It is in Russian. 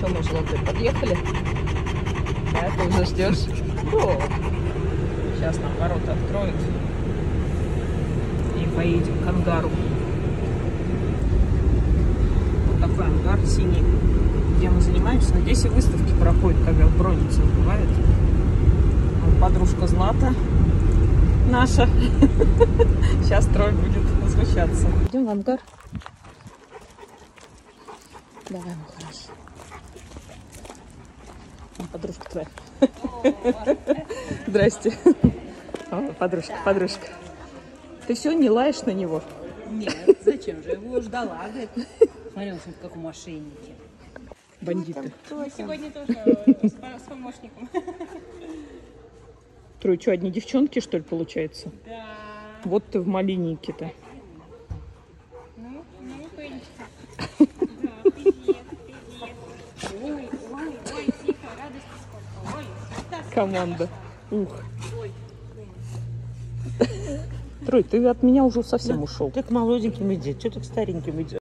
Че, мой золотой, подъехали? А, ты уже ждешь? О, сейчас нам ворота откроют. И поедем к ангару. Вот такой ангар синий, где мы занимаемся. Но здесь и выставки проходят, когда в Бронице бывает. Вот подружка Злата наша. Сейчас трой будет возмущаться. Идем в ангар. Давай, мой хороший. Ну, Подружка твоя. Здрасте. О, подружка, подружка. Ты все не лаешь на него? Нет, зачем же? Я его ждала, говорит. Смотри, он как у мошенники. Бандиты. Сегодня тоже э, с с помощником. Трой, что, одни девчонки, что ли, получается? Да. Вот ты в малиннике-то. Ну, ну, Команда. Ух. ой. Трой, ты от меня уже совсем ушел. Ты к молоденьким иди, что ты к стареньким идешь?